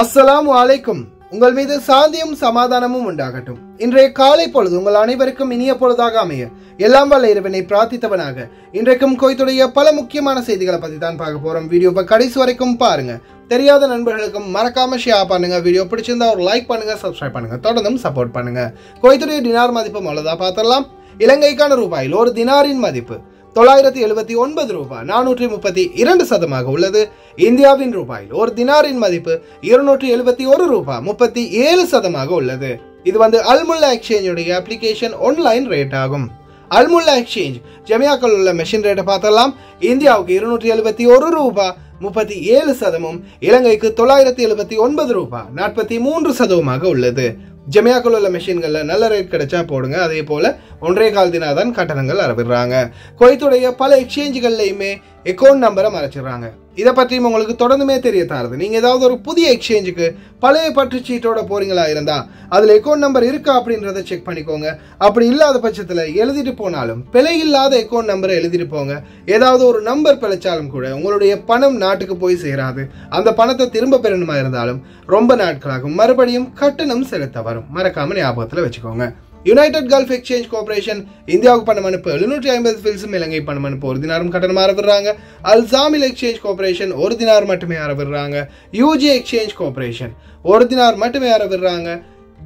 அஸ்ஸலாம் வலைக்கும் உங்கள் மீது சாந்தியும் சமாதானமும் உண்டாகட்டும். இன்றைய காலை பொழுது உங்கள் அனைவருக்கும் இனிய பொழுதாக அமைய. எல்லாம் வல்ல இறைவனை பிரார்த்தித்தவனாக. இன்றைக்கும் கோய்த்துடைய பல முக்கியமான செய்திகளை பத்தி தான் பார்க்க போறோம். வீடியோவை கடைசி வரைக்கும் பாருங்க. தெரியாத நண்பர்களுக்கும் மறக்காம ஷேர் பண்ணுங்க. வீடியோ பிடிச்சிருந்தா ஒரு லைக் பண்ணுங்க சப்ஸ்கிரைப் பண்ணுங்க. தொடர்ந்தும் சப்போர்ட் பண்ணுங்க. கோய்த்துடைய டினார் மதிப்பு அவ்வளவுதான். பார்த்துடலாம். இலங்கைக்கான ரூபாயில் ஒரு தினாரின் மதிப்பு தொள்ளாயிரத்தி எழுபத்தி ஒன்பது ரூபாய் நானூற்றி முப்பத்தி இரண்டு சதமாக உள்ளது. இந்தியாவின் ரூபாயில் ஒரு தினாரின் மதிப்பு இருநூற்றி எழுபத்தி ஒரு ரூபாய் முப்பத்தி ஏழு சதமாக உள்ளது. இது வந்து அல்முல்லா எக்ஸ்சேஞ்சுடைய அப்ளிகேஷன் ஆன்லைன் ரேட் ஆகும். அல்முல்லா எக்ஸ்சேஞ்ச் ஜெமியாக்கள் உள்ள மெஷின் ரேட்டை பார்த்தலாம் இந்தியாவுக்கு இருநூற்றி எழுபத்தி ஒரு ரூபாய் முப்பத்தி ஏழு சதமும் இலங்கைக்கு தொள்ளாயிரத்தி எழுபத்தி ஒன்பது ரூபாய் நாற்பத்தி மூன்று சதவமாக உள்ளது. ஜெமியாக்குள்ள உள்ள மிஷின்களில் நல்ல ரேட் கிடைச்சா போடுங்க. அதே போல ஒன்றே கால் தினா தான் கட்டணங்கள் அறவிடுறாங்க. குவைத்துடைய பல எக்ஸ்சேஞ்சுகள்லையுமே அக்கௌண்ட் நம்பரை மறைச்சிடுறாங்க. இதை பற்றியும் உங்களுக்கு தொடர்ந்துமே தெரிய தாருது. நீங்கள் ஏதாவது ஒரு புதிய எக்ஸ்சேஞ்சுக்கு பழைய பற்று சீட்டோட போகிறீங்களா இருந்தா அதில் அக்கௌண்ட் நம்பர் இருக்கா அப்படின்றத செக் பண்ணிக்கோங்க. அப்படி இல்லாத பட்சத்தில் எழுதிட்டு போனாலும் பிழை இல்லாத அக்கௌண்ட் நம்பரை எழுதிட்டு போங்க. ஏதாவது ஒரு நம்பர் பிழைச்சாலும் கூட உங்களுடைய பணம் நாட்டுக்கு போய் சேராது. அந்த பணத்தை திரும்ப பெறணுமா இருந்தாலும் ரொம்ப நாட்களாகும். மறுபடியும் கட்டணம் செலுத்த வரும். மறக்காமல் ஞாபகத்தில் வச்சுக்கோங்க. யுனைடெட் கல்ஃப் எக்ஸ்சேஞ்ச் கோஆபரேஷன் இந்தியாவுக்கு பணம் அனுப்பு எழுநூற்றி ஐம்பது ஃபில்ஸும் இலங்கை பணம் அனுப்பு ஒரு தினாரும் கட்டணம் ஆரம்பிடுறாங்க அல்சாமில் எக்ஸ்சேஞ்ச் கோஆபரேஷன் ஒரு தினார் மட்டுமே ஆரம்பிடுறாங்க யூஜி எக்ஸ்சேஞ்ச் கோஆபரேஷன் ஒரு தினார் மட்டுமே ஆரம்பிடுறாங்க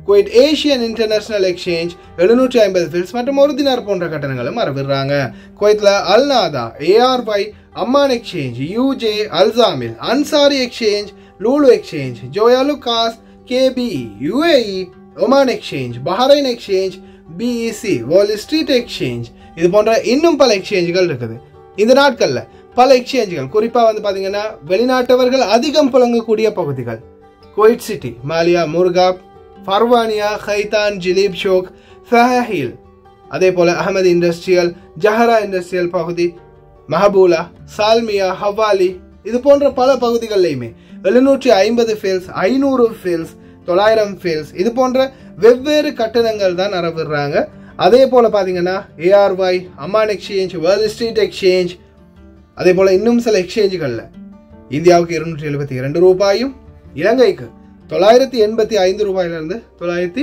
குவைட் ஏஷியன் இன்டர்நேஷனல் எக்ஸ்சேஞ்ச் எழுநூற்றி ஐம்பது ஃபில்ஸ் மற்றும் ஒரு தினார் போன்ற கட்டணங்களும் அறவிடுறாங்க குவைத்தில் அல்நாதா ஏஆர்ஒய் அம்மான் exchange UJ அல்சாமில் Ansari exchange Lulu exchange Joyalukkas KP UAE Oman exchange Bahrain exchange BEC Wall Street exchange இது போன்ற இன்னும் பல எக்ஸ்சேஞ்சுகள் இருக்குது. இந்த நாட்களில் பல எக்ஸ்சேஞ்சுகள் குறிப்பாக வந்து பார்த்தீங்கன்னா வெளிநாட்டவர்கள் அதிகம் புழங்கக்கூடிய பகுதிகள். Kuwait City Maliya Murgab Farwaniya Khaitan Jleeb Shuwaikh Fahaheel அதே போல் அகமது இண்டஸ்ட்ரியல் ஜஹரா இண்டஸ்ட்ரியல் பகுதி மஹபூலா சால்மியா ஹவாலி இது போன்ற பல பகுதிகளிலையுமே எழுநூற்றி ஐம்பது ஃபேல்ஸ் ஐநூறு ஃபேல்ஸ் தொள்ளாயிரம் ஃபேல்ஸ் இது போன்ற வெவ்வேறு கட்டணங்கள் தான் அறவிடுறாங்க அதே போல் பார்த்தீங்கன்னா ஏஆர்ஒய் அம்மான் எக்ஸ்சேஞ்ச் வேர்ல்ட் ஸ்ட்ரீட் எக்ஸ்சேஞ்ச் அதே போல் இன்னும் சில எக்ஸ்சேஞ்சுகளில் இந்தியாவுக்கு இருநூற்றி எழுபத்தி இரண்டு ரூபாயும் இலங்கைக்கு தொள்ளாயிரத்தி எண்பத்தி ஐந்து ரூபாயிலிருந்து தொள்ளாயிரத்தி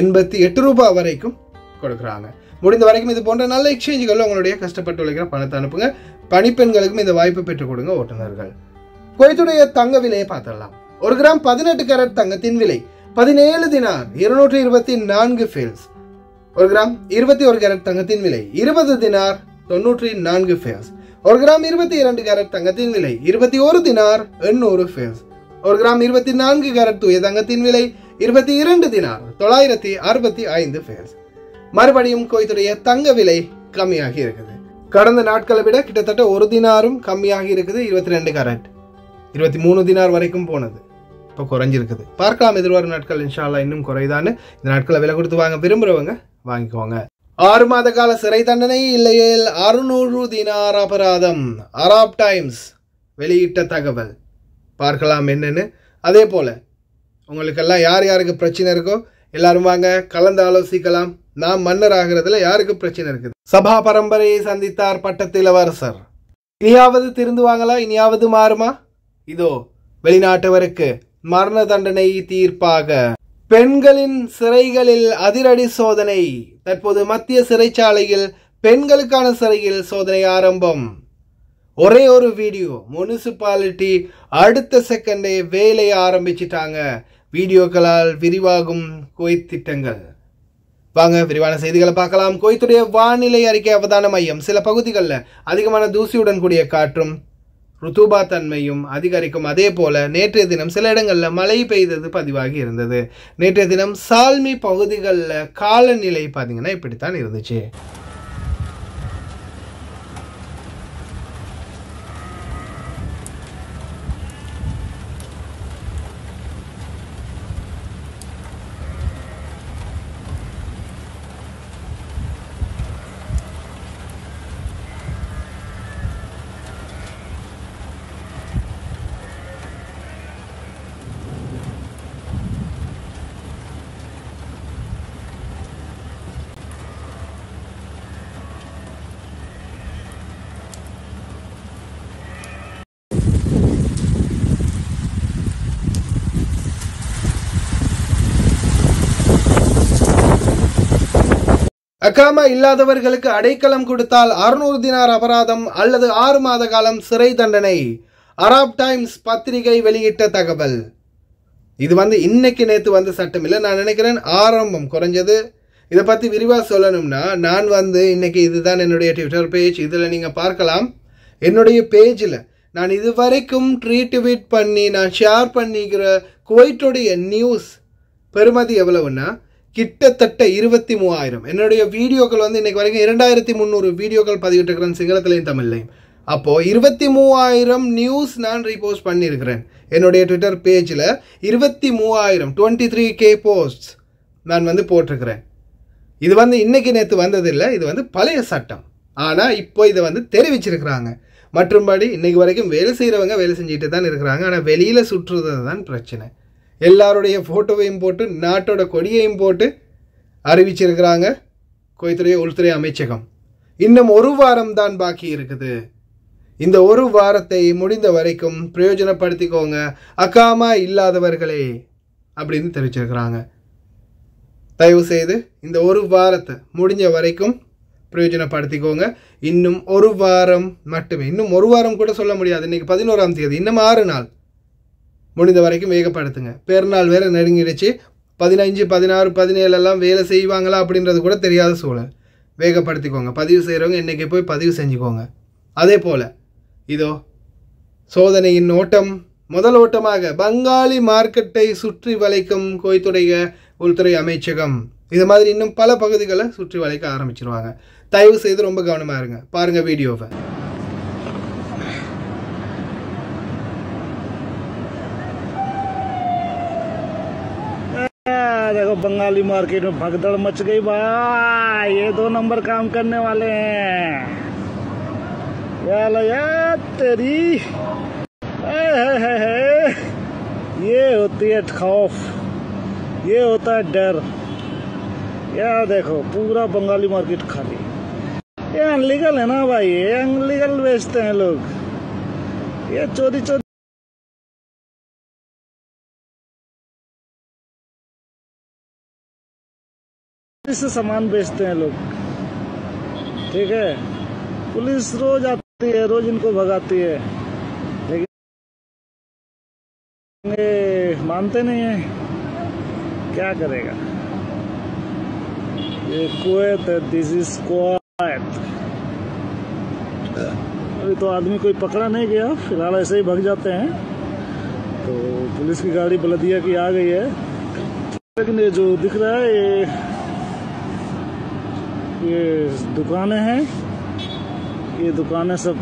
எண்பத்தி எட்டு ரூபாய் வரைக்கும் கொடுக்குறாங்க. முடிந்த வரைக்கும் இது போன்ற நல்ல எக்ஸ்சேஞ்சுகளில் உங்களுடைய கஷ்டப்பட்டு உழைக்கிற பணத்தை அனுப்புங்க. பணிப்பெண்களுக்கும் இந்த வாய்ப்பு பெற்றுக் கொடுங்க ஓட்டுநர்கள். குவைத்துடைய தங்க விலையை பார்த்துடலாம். ஒரு கிராம் பதினெட்டு கேரட் தங்கத்தின் விலை பதினேழு தினார் இருநூற்றி இருபத்தி நான்கு ஃபேல்ஸ் ஒரு கிராம் இருபத்தி ஒரு கேரட் தங்கத்தின் விலை இருபது தினார் தொன்னூற்றி நான்கு ஃபேல்ஸ் ஒரு கிராம் இருபத்தி இரண்டு கேரட் தங்கத்தின் விலை இருபத்தி ஒரு தினார் எண்ணூறு ஃபேல்ஸ் ஒரு கிராம் இருபத்தி நான்கு கேரட் தூய தங்கத்தின் விலை இருபத்தி இரண்டு தினார் தொள்ளாயிரத்தி அறுபத்தி ஐந்து ஃபேல்ஸ் மறுபடியும் கோயத்துடைய தங்க விலை கம்மியாகி இருக்குது. கடந்த நாட்களை விட கிட்டத்தட்ட ஒரு தினாரும் கம்மியாகி இருக்குது இருபத்தி ரெண்டு கேரட். இருபத்தி மூணு தினார் வரைக்கும் போனது. இப்போ குறைஞ்சிருக்குது. பார்க்கலாம் எதிர்வரும் நாட்கள் இன்ஷால்லா இன்னும் குறைதான்னு இந்த நாட்களை விலை கொடுத்து வாங்க விரும்புகிறவங்க வாங்கிக்கோங்க. ஆறு மாத கால சிறை தண்டனை இல்லையேல் அறுநூறு தினார் அபராதம். அராப் டைம்ஸ் வெளியிட்ட தகவல். பார்க்கலாம் என்னன்னு. அதே போல் உங்களுக்கெல்லாம் யார் யாருக்கு பிரச்சனை இருக்கோ எல்லாரும் வாங்க கலந்து ஆலோசிக்கலாம். நாம் மன்னர் ஆகிறதுல யாருக்கு பிரச்சனை இருக்குது? சபா பரம்பரையை சந்தித்தார் பட்டத்து இளவரசர். இனியாவது திருந்துவாங்களா இனியாவது மாறுமா? இதோ வெளிநாட்டவருக்கு மரண தண்டனை தீர்ப்பாக. பெண்களின் சிறைகளில் அதிரடி சோதனை. தற்போது மத்திய சிறைச்சாலையில் பெண்களுக்கான சிறையில் சோதனை ஆரம்பம். ஒரே ஒரு வீடியோ முனிசிபாலிட்டி அடுத்த செகண்டே வேலையை ஆரம்பிச்சிட்டாங்க. வீடியோக்களால் விரிவாகும் குவைத் திட்டங்கள். வாங்க விரிவான செய்திகளை பார்க்கலாம். குவைத்துடைய வானிலை அறிக்கை அவதான மையம். சில பகுதிகளில் அதிகமான தூசியுடன் கூடிய காற்றும் ருத்துபா தன்மையும் அதிகரிக்கும். அதே போல நேற்றைய தினம் சில இடங்களில் மழை பெய்தது பதிவாகி இருந்தது. நேற்றைய தினம் சால்மி பகுதிகளில் காலநிலை பார்த்தீங்கன்னா இப்படித்தான் இருந்துச்சு. அக்காமா இல்லாதவர்களுக்கு அடைக்கலம் கொடுத்தால் அறுநூறு தினார் அபராதம் அல்லது ஆறு மாத காலம் சிறை தண்டனை. அராப் டைம்ஸ் பத்திரிகை வெளியிட்ட தகவல். இது வந்து இன்னைக்கு நேற்று வந்த சட்டம். இல்லை நான் நினைக்கிறேன் ஆரம்பம் குறைஞ்சது. இதை பற்றி விரிவாக சொல்லணும்னா நான் வந்து இன்னைக்கு இதுதான் என்னுடைய ட்விட்டர் பேஜ் இதில் நீங்கள் பார்க்கலாம். என்னுடைய பேஜில் நான் இதுவரைக்கும் ட்ரீட்வீட் பண்ணி நான் ஷேர் பண்ணிக்கிற குவைட்டுடைய நியூஸ் பெறுமதி எவ்வளவுன்னா கிட்டத்தட்ட இருபத்தி மூவாயிரம். என்னுடைய வீடியோக்கள் வந்து இன்னைக்கு வரைக்கும் இரண்டாயிரத்தி முந்நூறு வீடியோக்கள் பதிவிட்டிருக்கிறேன் சிங்களத்திலையும் தமிழ்லையும். அப்போது இருபத்தி மூவாயிரம் நியூஸ் நான் ரீபோஸ்ட் பண்ணியிருக்கிறேன். என்னுடைய ட்விட்டர் பேஜில் இருபத்தி மூவாயிரம் டுவெண்ட்டி த்ரீ கே போஸ்ட் நான் வந்து போட்டிருக்கிறேன். இது வந்து இன்றைக்கி நேற்று வந்ததில்லை இது வந்து பழைய சட்டம். ஆனால் இப்போ இதை வந்து தெரிவிச்சிருக்கிறாங்க. மற்றும்படி இன்றைக்கு வரைக்கும் வேலை செய்கிறவங்க வேலை செஞ்சுட்டு தான் இருக்கிறாங்க. ஆனால் வெளியில் சுற்றுறது தான் பிரச்சனை. எல்லாருடைய ஃபோட்டோவையும் போட்டு நாட்டோட கொடியையும் போட்டு அறிவிச்சிருக்கிறாங்க கோய்த்துறை உள்துறை அமைச்சகம். இன்னும் ஒரு வாரம் தான் பாக்கி இருக்குது. இந்த ஒரு வாரத்தை முடிந்த வரைக்கும் பிரயோஜனப்படுத்திக்கோங்க. அக்காமா இல்லாதவர்களே அப்படின்னு தெரிவிச்சிருக்கிறாங்க. தயவு செய்து இந்த ஒரு வாரத்தை முடிஞ்ச வரைக்கும் பிரயோஜனப்படுத்திக்கோங்க. இன்னும் ஒரு வாரம் மட்டுமே. இன்னும் ஒரு வாரம் கூட சொல்ல முடியாது. இன்னைக்கு பதினோராம் தேதி. இன்னும் ஆறு நாள். முடிந்த வரைக்கும் வேகப்படுத்துங்க. பெருநாள் வேறு நெருங்கிடுச்சு பதினஞ்சு பதினாறு பதினேழு எல்லாம் வேலை செய்வாங்களா அப்படின்றது கூட தெரியாத சூழல். வேகப்படுத்திக்கோங்க. பதிவு செய்கிறவங்க இன்றைக்கி போய் பதிவு செஞ்சுக்கோங்க. அதே போல் இதோ சோதனையின் ஓட்டம். முதல் ஓட்டமாக பங்காளி மார்க்கெட்டை சுற்றி வளைக்கும் கோய்த்துடைய உள்துறை அமைச்சகம். இது மாதிரி இன்னும் பல பகுதிகளை சுற்றி வளைக்க ஆரம்பிச்சிருவாங்க. தயவு செய்து ரொம்ப கவனமாக இருங்க. பாருங்கள் வீடியோவை. देखो बंगाली मार्केट में भगदड़ मच गई भाई। ये दो नंबर काम करने वाले हैं। यार तेरी। है, है, है। ये होती है खौफ। ये होता है डर। यार देखो पूरा बंगाली मार्केट खाली। ये अनलीगल है ना भाई ये अनलीगल बेचते हैं लोग। ये चोरी चोरी से सामान बेचते हैं लोग। ठीक है? पुलिस रोज आती है, रोज इनको भगाती है। लेकिन मानते नहीं है। क्या करेगा? ये कुवैत है दिस इज़ कुवैत। अभी तो आदमी कोई पकड़ा नहीं गया, फ़िलहाल ऐसे ही भग जाते हैं। तो पुलिस की गाड़ी बलदिया की आ गई है। लेकिन ये जो दिख रहा है, ये ये दुकानें हैं ये दुकानें सब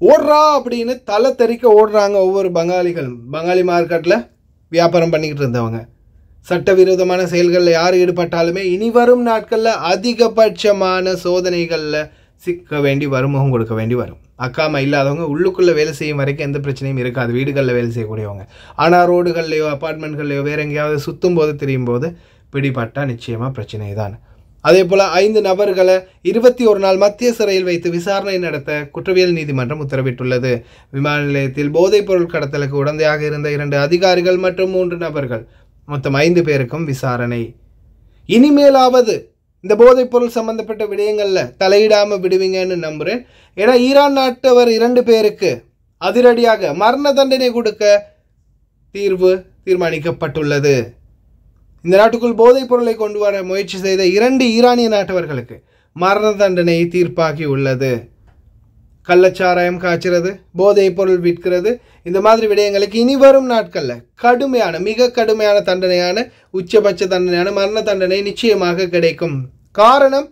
ஓடுறா அப்படின்னு தலை தெறிக்க ஓடுறாங்க ஒவ்வொரு பங்காளிகளும் பங்காளி மார்க்கெட்டில் வியாபாரம் பண்ணிக்கிட்டு இருந்தவங்க சட்டவிரோதமான செயல்களில் யார் ஈடுபட்டாலுமே இனி வரும் நாட்களில் அதிகபட்சமான சோதனைகளில் சிக்க வேண்டி வரும் முகம் கொடுக்க வேண்டி வரும் அக்காமா இல்லாதவங்க உள்ளுக்குள்ளே வேலை செய்யும் வரைக்கும் எந்த பிரச்சனையும் இருக்காது வீடுகளில் வேலை செய்யக்கூடியவங்க ஆனால் ரோடுகள்லையோ அப்பார்ட்மெண்ட்கள்லையோ வேற எங்கேயாவது சுற்றும் போது திரியும் போது பிடிபட்டால் நிச்சயமாக பிரச்சனை தான் அதே போல ஐந்து நபர்களை இருபத்தி ஒரு நாள் மத்திய சிறையில் வைத்து விசாரணை நடத்த குற்றவியல் நீதிமன்றம் உத்தரவிட்டுள்ளது. விமான நிலையத்தில் போதைப் பொருள் கடத்தலுக்கு உடந்தையாக இருந்த இரண்டு அதிகாரிகள் மற்றும் மூன்று நபர்கள் மொத்தம் ஐந்து பேருக்கும் விசாரணை. இனிமேலாவது இந்த போதைப் பொருள் சம்பந்தப்பட்ட விடயங்களில் தலையிடாமல் விடுவீங்கன்னு நம்புறேன். ஏன்னா ஈரான் நாட்டவர் இரண்டு பேருக்கு அதிரடியாக மரண தண்டனை கொடுக்க தீர்வு தீர்மானிக்கப்பட்டுள்ளது. இந்த நாட்டுக்குள் போதைப் பொருளை கொண்டு வர முயற்சி செய்த இரண்டு ஈரானிய நாட்டவர்களுக்கு மரண தண்டனை தீர்ப்பாகி உள்ளது. கள்ளச்சாராயம் காய்ச்சிறது போதைப் பொருள் விற்கிறது. இந்த மாதிரி விடயங்களுக்கு இனி வரும் நாட்களில் கடுமையான மிக கடுமையான தண்டனையான உச்சபட்ச தண்டனையான மரண தண்டனை நிச்சயமாக கிடைக்கும். காரணம்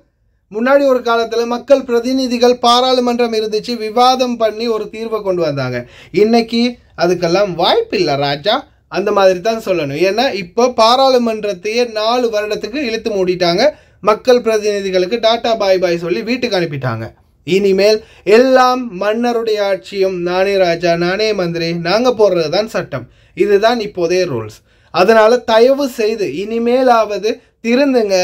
முன்னாடி ஒரு காலத்தில் மக்கள் பிரதிநிதிகள் பாராளுமன்றம் இருந்துச்சு விவாதம் பண்ணி ஒரு தீர்வை கொண்டு வந்தாங்க. இன்னைக்கு அதுக்கெல்லாம் வாய்ப்பில்லை ராஜா. அந்த மாதிரி தான் சொல்லணும். ஏன்னா இப்போ பாராளுமன்றத்தையே நாலு வருடத்துக்கு இழுத்து மூடிட்டாங்க. மக்கள் பிரதிநிதிகளுக்கு டாட்டா பாய் பாய் சொல்லி வீட்டுக்கு அனுப்பிட்டாங்க. இனிமேல் எல்லாம் மன்னருடைய ஆட்சியும் நானே ராஜா நானே மந்திரி நாங்கள் போடுறது தான் சட்டம். இதுதான் இப்போதைய ரூல்ஸ் அதனால் தயவு செய்து இனிமேலாவது திருந்துங்க.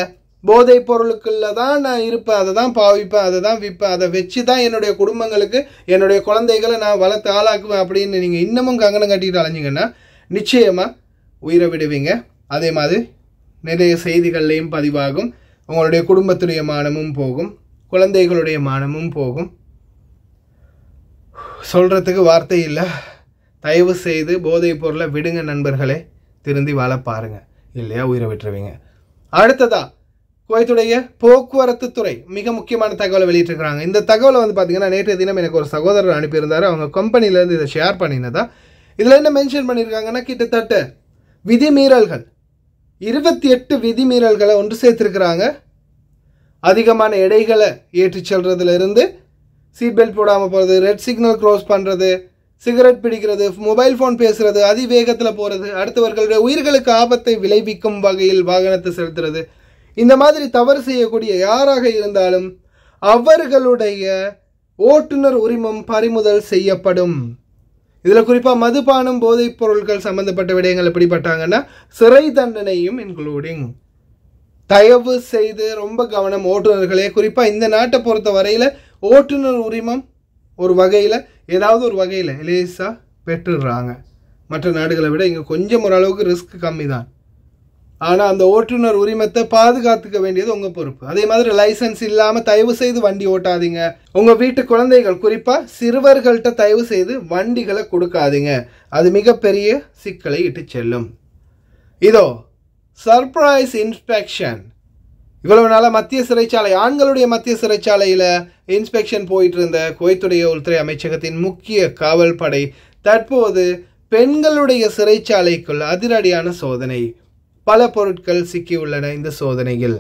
போதைப் பொருளுக்குள்ள தான் நான் இருப்பேன் அதை தான் பாவிப்பேன் அதை தான் விற்பேன் அதை வச்சு தான் என்னுடைய குடும்பங்களுக்கு என்னுடைய குழந்தைகளை நான் வளர்த்து ஆளாக்குவேன் அப்படின்னு நீங்கள் இன்னமும் கங்கணம் கட்டிட்டு அலைஞ்சிங்கன்னா நிச்சயமாக உயிரை விடுவீங்க. அதே மாதிரி நிறைய செய்திகள்லையும் பதிவாகும். உங்களுடைய குடும்பத்துடைய மானமும் போகும். குழந்தைகளுடைய மானமும் போகும். சொல்கிறதுக்கு வார்த்தை இல்லை. தயவு செய்து போதைப் பொருளை விடுங்க நண்பர்களே. திருந்தி வாழ பாருங்க. இல்லையா உயிரை விட்டுருவீங்க. அடுத்ததா குவைத்துடைய போக்குவரத்து துறை மிக முக்கியமான தகவலை வெளியிட்டிருக்கிறாங்க. இந்த தகவலை வந்து பார்த்தீங்கன்னா நேற்றைய தினம் எனக்கு ஒரு சகோதரர் அனுப்பியிருந்தார். அவங்க கம்பெனிலேருந்து இதை ஷேர் பண்ணினதா? இதில் என்ன மென்ஷன் பண்ணியிருக்காங்கன்னா கிட்டத்தட்ட விதிமீறல்கள். இருபத்தி எட்டு விதிமீறல்களை ஒன்று சேர்த்துருக்குறாங்க. அதிகமான எடைகளை ஏற்றிச் செல்றதுலேருந்து சீட் பெல்ட் போடாமல் போகிறது ரெட் சிக்னல் க்ரோஸ் பண்ணுறது சிகரெட் பிடிக்கிறது மொபைல் ஃபோன் பேசுகிறது அதிவேகத்தில் போகிறது அடுத்தவர்களுடைய உயிர்களுக்கு ஆபத்தை விளைவிக்கும் வகையில் வாகனத்தை செலுத்துறது. இந்த மாதிரி தவறு செய்யக்கூடிய யாராக இருந்தாலும் அவர்களுடைய ஓட்டுநர் உரிமம் பறிமுதல் செய்யப்படும். இதில் குறிப்பாக மதுபானம் போதைப் பொருட்கள் சம்பந்தப்பட்ட விடயங்கள் எப்படிப்பட்டாங்கன்னா சிறை தண்டனையும் இன்க்ளூடிங் தயவு செய்து ரொம்ப கவனம் ஓட்டுநர்களே குறிப்பாக இந்த நாட்டை பொறுத்த வரையில் ஓட்டுநர் உரிமம் ஒரு வகையில் ஏதாவது ஒரு வகையில் லேசாக பெற்றுடுறாங்க. மற்ற நாடுகளை விட இங்கே கொஞ்சம் ஓரளவுக்கு ரிஸ்க் கம்மி தான் ஆனால் அந்த ஓட்டுநர் உரிமத்தை பாதுகாத்துக்க வேண்டியது உங்கள் பொறுப்பு. அதே மாதிரி லைசன்ஸ் இல்லாமல் தயவு செய்து வண்டி ஓட்டாதீங்க. உங்கள் வீட்டு குழந்தைகள் குறிப்பாக சிறுவர்கள்ட்ட தயவு செய்து வண்டிகளை கொடுக்காதீங்க. அது மிகப்பெரிய சிக்கலை இட்டு செல்லும். இதோ சர்ப்ரைஸ் இன்ஸ்பெக்ஷன் இவ்வளவு நாளாக மத்திய சிறைச்சாலை ஆண்களுடைய மத்திய சிறைச்சாலையில் இன்ஸ்பெக்ஷன் போயிட்டு இருந்த குவைத்துடைய உள்துறை அமைச்சகத்தின் முக்கிய காவல் படை தற்போது பெண்களுடைய சிறைச்சாலைக்குள் அதிரடியான சோதனை. பல பொருட்கள் சிக்கியுள்ளன இந்த சோதனையில்.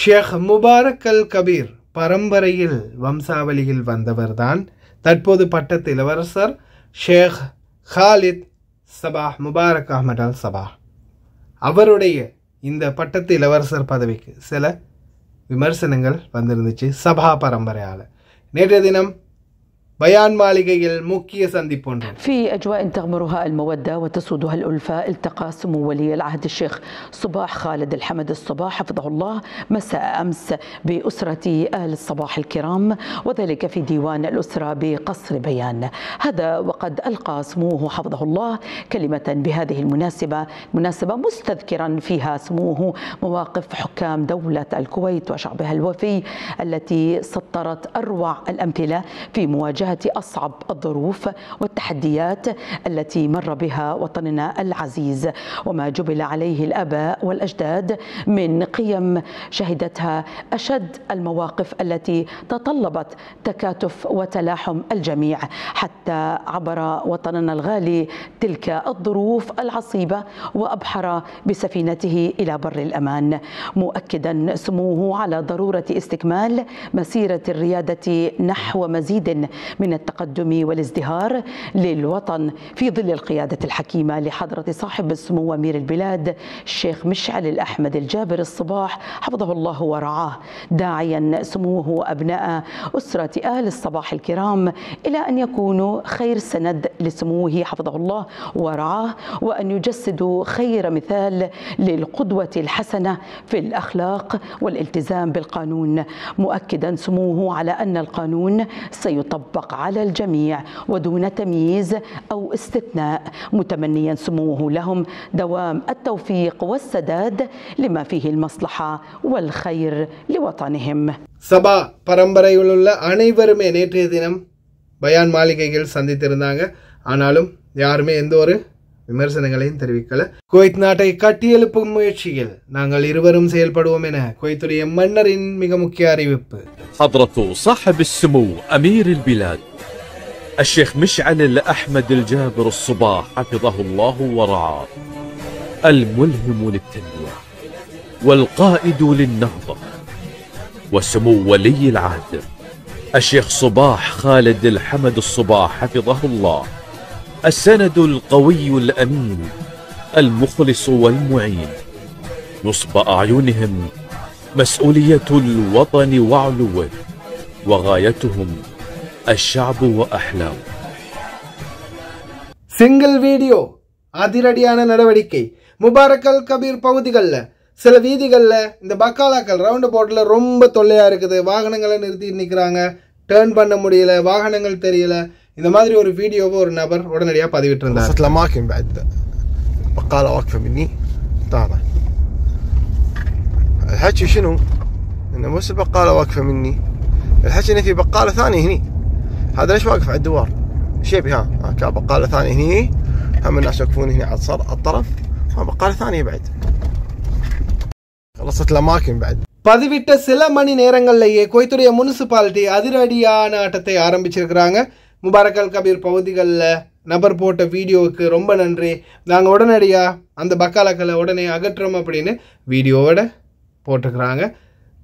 ஷேக் முபாரக் அல் கபீர் பரம்பரையில் வம்சாவளியில் வந்தவர்தான். தற்போது பட்டத்து இளவரசர் Sheikh Khalid Sabah Mubarak Ahmad Al Sabah. அவருடைய இந்த பட்டத்து இளவரசர் பதவிக்கு சில விமர்சனங்கள் வந்திருந்துச்சு சபா பரம்பரையால். நேற்றைய தினம் بيان مالكي المكية سنديبون في أجواء تغمرها المودة وتسودها الألفة التقى سمو ولي العهد الشيخ صباح خالد الحمد الصباح. حفظه الله. مساء أمس بأسرة آل الصباح الكرام وذلك في ديوان الأسرة بقصر بيان. هذا وقد ألقى سموه حفظه الله كلمة بهذه المناسبة مناسبة مستذكرا فيها سموه مواقف حكام دولة الكويت وشعبها الوفي التي سطرت أروع الأمثلة في مواجهة أصعب الظروف والتحديات التي مر بها وطننا العزيز وما جبل عليه الآباء والأجداد من قيم شهدتها أشد المواقف التي تطلبت تكاتف وتلاحم الجميع. حتى عبر وطننا الغالي تلك الظروف العصيبة وأبحر بسفينته إلى بر الأمان. مؤكدا سموه على ضرورة استكمال مسيرة الريادة نحو مزيد من التقدم والازدهار للوطن في ظل القيادة الحكيمة لحضرة صاحب السمو أمير البلاد الشيخ مشعل الأحمد الجابر الصباح. حفظه الله ورعاه. داعيا سموه أبناء أسرة آل الصباح الكرام إلى أن يكونوا خير سند لسموه. حفظه الله ورعاه. وأن يجسدوا خير مثال للقدوة الحسنة في الأخلاق والالتزام بالقانون. مؤكدا سموه على أن القانون سيطبق على الجميع ودون تمييز أو استثناء متمنيا سموه لهم دوام التوفيق والسداد لما فيه المصلحة والخير لوطنهم சபா பரம்பரையில் உள்ள அனைவருமே நேற்றைய தினம் பயான் மாளிகைகள் சந்தித்திருந்தாங்க ஆனாலும் யாருமே எந்த ஒரு விமர்சனங்களையும் தெரிவிக்கல குவைத் நாட்டை கட்டியெழுப்பும் முயற்சியில் நாங்கள் இருவரும் செயல்படுவோம் என குவைத்துடைய மன்னரின் மிக முக்கிய அறிவிப்பு حضرة صاحب السمو أمير البلاد الشيخ مشعل الأحمد الجابر الصباح حفظه الله ورعاه الملهم للتنوير والقائد للنهضة وسمو ولي العهد الشيخ صباح خالد الحمد الصباح حفظه الله السند القوي الأمين المخلص والمعين نصب أعينهم مسؤولية الوطن وعلوه وغايتهم الشعب وأحلامه சிங்கிள் வீடியோ அதிரடியான நடவடிக்கை முபாரக்கல் கபீர் பகுதிகளில் சில வீதிகளில் இந்த பக்காலாக்கள் ரவுண்ட் போட்டில் ரொம்ப தொல்லையாக இருக்குது வாகனங்களை நிறுத்தி நிற்கிறாங்க டேர்ன் பண்ண முடியல வாகனங்கள் தெரியல இந்த மாதிரி ஒரு வீடியோவை ஒரு நபர் உடனடியாக பதிவிட்டிருந்தார் وصلت الاماكن بعد بقاله واقفه مني طالع الحكي شنو؟ انه بس البقاله واقفه مني الحكي انه في بقاله ثانيه هني هذا ليش واقف على الدوار؟ شيبي ها ها كان بقاله ثانيه هني هم الناس يوقفون هنا على الصر- على الطرف ها بقاله ثانيه بعد خلصت الاماكن بعد பதிவிட்ட சில மணி நேரங்கள்லேயே குவைத்துடைய முனிசிபாலிட்டி அதிரடியான ஆட்டத்தை ஆரம்பிச்சிருக்கிறாங்க முபாரக்கல் கபீர் பகுதிகளில் நபர் போட்ட வீடியோவுக்கு ரொம்ப நன்றி. நாங்கள் உடனடியாக அந்த பக்காலக்களை உடனே அகற்றுறோம் அப்படின்னு வீடியோவோட போட்டிருக்கிறாங்க.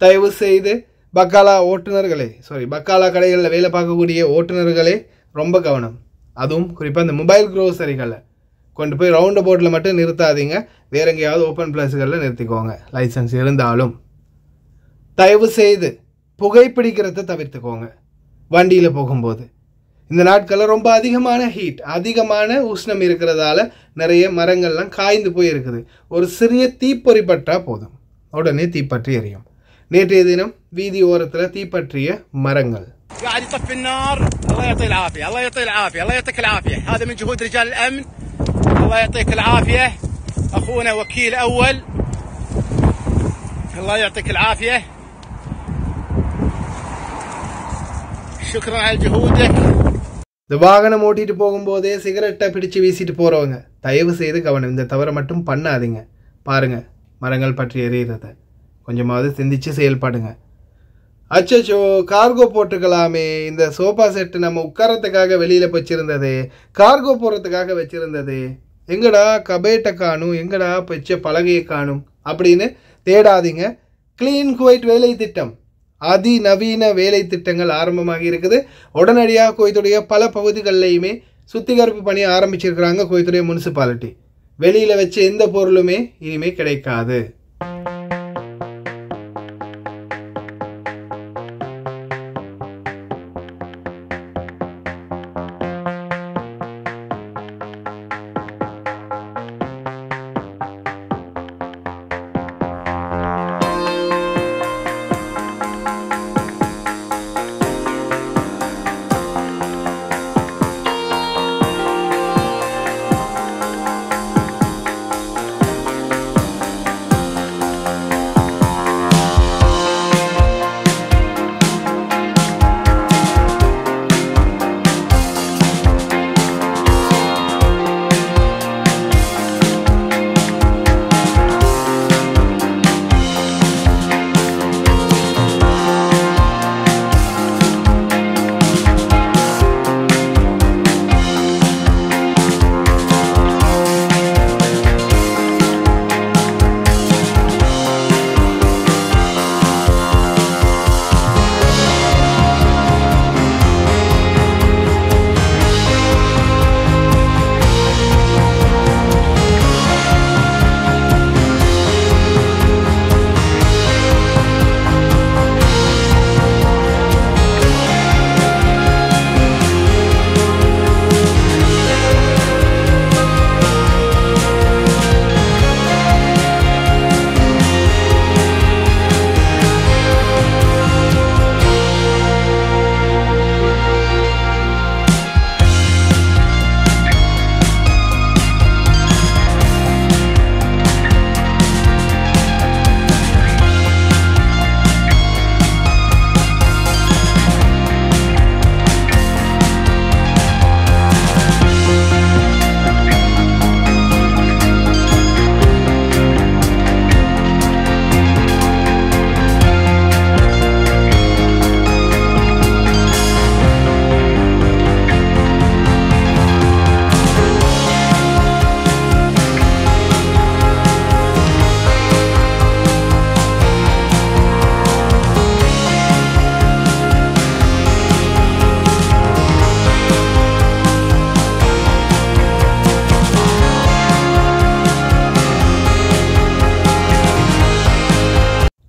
தயவு செய்து பக்காலா ஓட்டுநர்களே சாரி பக்காலா கடைகளில் வேலை பார்க்கக்கூடிய ஓட்டுநர்களே ரொம்ப கவனம். அதுவும் குறிப்பாக இந்த மொபைல் க்ரோசரிகளை கொண்டு போய் ரவுண்ட் போர்ட்டில் மட்டும் நிறுத்தாதீங்க. வேற எங்கேயாவது ஓப்பன் பிளேஸுகளில் நிறுத்திக்கோங்க. லைசன்ஸ் இருந்தாலும். தயவு செய்து புகைப்பிடிக்கிறத தவிர்த்துக்கோங்க. வண்டியில் போகும்போது. இந்த நாட்களில் ரொம்ப அதிகமான ஹீட் அதிகமான உஷ்ணம் இருக்கிறதால நிறைய மரங்கள்லாம் காய்ந்து போயிருக்குது ஒரு சிறிய தீப்பொறி பற்றா போதும் உடனே தீப்பற்றி எரியும் நேற்றைய தினம் வீதி ஓரத்தில் தீப்பற்றிய மரங்கள் قاعد يطفي النار الله يعطيه العافيه الله يعطيه العافيه الله يعطيك العافيه هذا من جهود رجال الامن الله يعطيك العافيه اخونا وكيل اول الله يعطيك العافيه شكرا على جهودك இந்த வாகனம் ஓட்டிட்டு போகும்போதே சிகரெட்டை பிடிச்சு வீசிட்டு போறவங்க. தயவு செய்து கவனம் இந்த தவறை மட்டும் பண்ணாதீங்க. பாருங்க மரங்கள் பற்றி எறிகிறத கொஞ்சமாவது சிந்திச்சு செயல்பாடுங்க. அச்சோ கார்கோ போட்டுக்கலாமே. இந்த சோஃபா செட்டு நம்ம உட்காரத்துக்காக வெளியில் வச்சிருந்தது கார்கோ போடுறதுக்காக வச்சிருந்தது. எங்கடா கபேட்டை காணும் எங்கடா வச்ச பலகையை காணும் அப்படின்னு தேடாதீங்க. க்ளீன் குவைட் வேலை திட்டம். அதிநவீன வேலை திட்டங்கள் ஆரம்பமாக இருக்குது உடனடியாக கோயத்துடைய பல பகுதிகளிலையுமே சுத்திகரிப்பு பணி ஆரம்பிச்சிருக்கிறாங்க கோயத்துடைய முனிசிபாலிட்டி. வெளியில் வச்ச எந்த பொருளுமே இனிமே கிடைக்காது.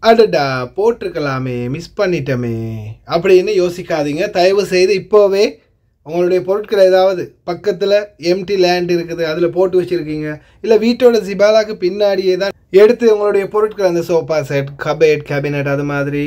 அடடா போட்டிருக்கலாமே மிஸ் பண்ணிட்டோமே அப்படின்னு யோசிக்காதீங்க. தயவு செய்து இப்போவே உங்களுடைய பொருட்கள் ஏதாவது பக்கத்தில் எம்டி லேண்ட் இருக்குது அதில் போட்டு வச்சுருக்கீங்க. இல்லை வீட்டோட ஜிபாலாக்கு பின்னாடியே தான் எடுத்து உங்களுடைய பொருட்கள் அந்த சோஃபா செட் கபேட் கேபினட் அது மாதிரி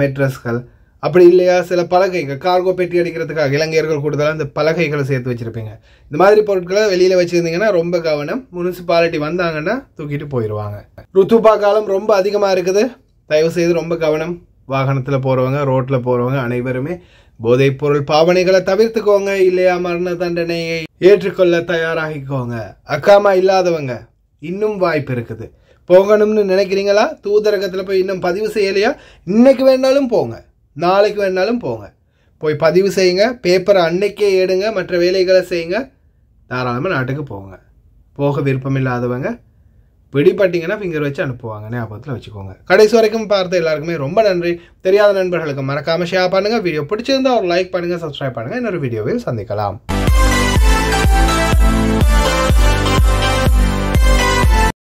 மெட்ரஸ்கள் அப்படி இல்லையா? சில பலகைகள் கார்கோ பெட்டி அடிக்கிறதுக்காக இளைஞர்கள் கூடுதலாக இந்த பலகைகளை சேர்த்து வச்சுருப்பீங்க. இந்த மாதிரி பொருட்களை வெளியில் வச்சுருந்தீங்கன்னா ரொம்ப கவனம். முனிசிபாலிட்டி வந்தாங்கன்னா தூக்கிட்டு போயிடுவாங்க ருத்துபா காலம் ரொம்ப அதிகமாக இருக்குது. தயவு செய்து ரொம்ப கவனம். வாகனத்தில் போகிறவங்க ரோட்டில் போகிறவங்க அனைவருமே போதைப்பொருள் பாவனைகளை தவிர்த்துக்கோங்க. இல்லையா மரண தண்டனையை ஏற்றுக்கொள்ள தயாராகிக்கோங்க. அக்காமா இல்லாதவங்க இன்னும் வாய்ப்பு இருக்குது. போகணும்னு நினைக்கிறீங்களா? தூதரகத்தில் போய் இன்னும் பதிவு செய்யலையா? இன்னைக்கு வேணாலும் போங்க. நாளைக்கு வேணாலும் போங்க. போய் பதிவு செய்யுங்க. பேப்பரை அன்னைக்கே எடுங்க. மற்ற வேலைகளை செய்யுங்க. தாராளமாக நாட்டுக்கு போங்க. போக விருப்பம் இல்லாதவங்க பிடிப்பட்டீங்கன்னா ஃபிங்கர் வச்சு அனுப்புவாங்க ஞாபகத்தில் வச்சுக்கோங்க. கடைசி வரைக்கும் பார்த்த எல்லாருக்குமே ரொம்ப நன்றி. தெரியாத நண்பர்களுக்கு மறக்காம ஷேர் பண்ணுங்கள் வீடியோ பிடிச்சிருந்தா ஒரு லைக் பண்ணுங்கள் சப்ஸ்கிரைப் பண்ணுங்க. இன்னொரு வீடியோவில் சந்திக்கலாம்.